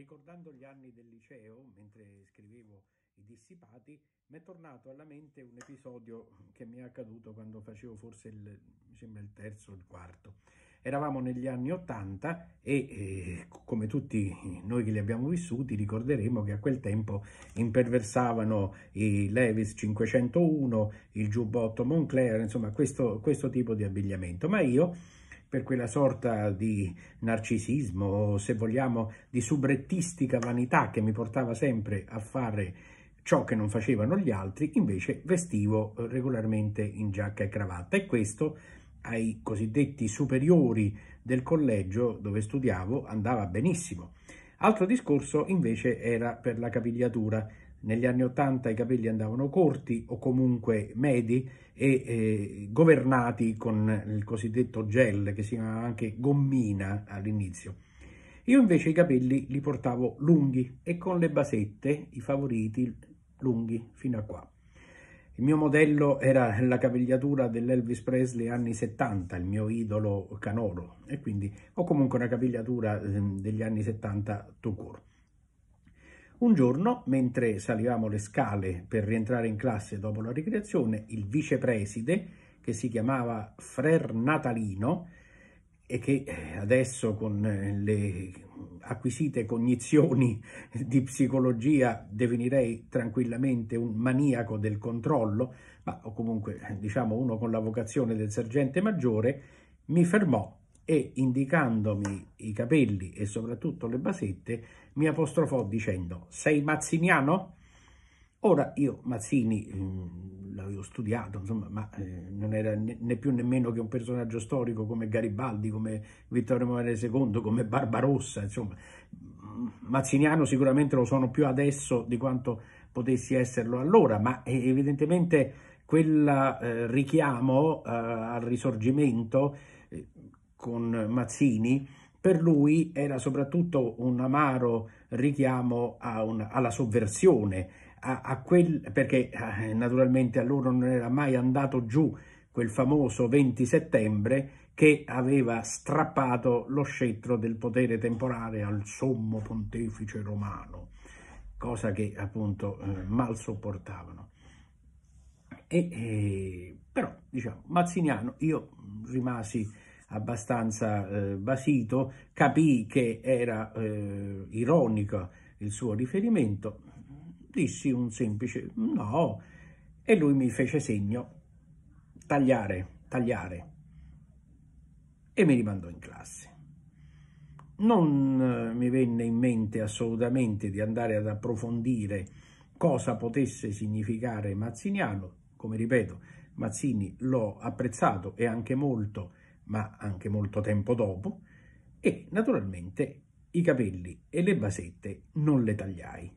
ricordando gli anni del liceo, mentre scrivevo i dissipati, mi è tornato alla mente un episodio che mi è accaduto quando facevo forse il, il terzo o il quarto. Eravamo negli anni Ottanta e eh, come tutti noi che li abbiamo vissuti ricorderemo che a quel tempo imperversavano i Levis 501, il giubbotto Moncler, insomma questo, questo tipo di abbigliamento. Ma io per quella sorta di narcisismo, se vogliamo, di subrettistica vanità che mi portava sempre a fare ciò che non facevano gli altri, invece vestivo regolarmente in giacca e cravatta e questo ai cosiddetti superiori del collegio dove studiavo andava benissimo. Altro discorso invece era per la capigliatura. Negli anni Ottanta i capelli andavano corti o comunque medi e eh, governati con il cosiddetto gel che si chiamava anche gommina all'inizio. Io invece i capelli li portavo lunghi e con le basette, i favoriti, lunghi fino a qua. Il mio modello era la capigliatura dell'Elvis Presley anni 70, il mio idolo canoro, e quindi ho comunque una capigliatura ehm, degli anni 70 tout court. Un giorno, mentre salivamo le scale per rientrare in classe dopo la ricreazione, il vicepreside, che si chiamava Frer Natalino, e che eh, adesso con eh, le acquisite cognizioni di psicologia definirei tranquillamente un maniaco del controllo, ma o comunque diciamo uno con la vocazione del sergente maggiore, mi fermò e indicandomi i capelli e soprattutto le basette mi apostrofò dicendo sei mazziniano? Ora io Mazzini mh, l'avevo studiato, insomma, ma eh, non era né, né, più nemmeno che un personaggio storico come Garibaldi, come Vittorio Emanuele II, come Barbarossa, insomma, mazziniano sicuramente lo sono più adesso di quanto potessi esserlo allora, ma eh, evidentemente quel eh, richiamo al risorgimento con Mazzini, per lui era soprattutto un amaro richiamo un, alla sovversione, a, a quel, perché eh, naturalmente a loro non era mai andato giù quel famoso 20 settembre che aveva strappato lo scettro del potere temporale al sommo pontefice romano, cosa che appunto eh, mal sopportavano. E, eh, però, diciamo, Mazziniano, io rimasi abbastanza eh, basito, capì che era eh, ironico il suo riferimento, dissi un semplice no e lui mi fece segno tagliare, tagliare e mi rimandò in classe. Non eh, mi venne in mente assolutamente di andare ad approfondire cosa potesse significare Mazziniano, come ripeto, Mazzini l'ho apprezzato e anche molto ma anche molto tempo dopo, e naturalmente i capelli e le basette non le tagliai.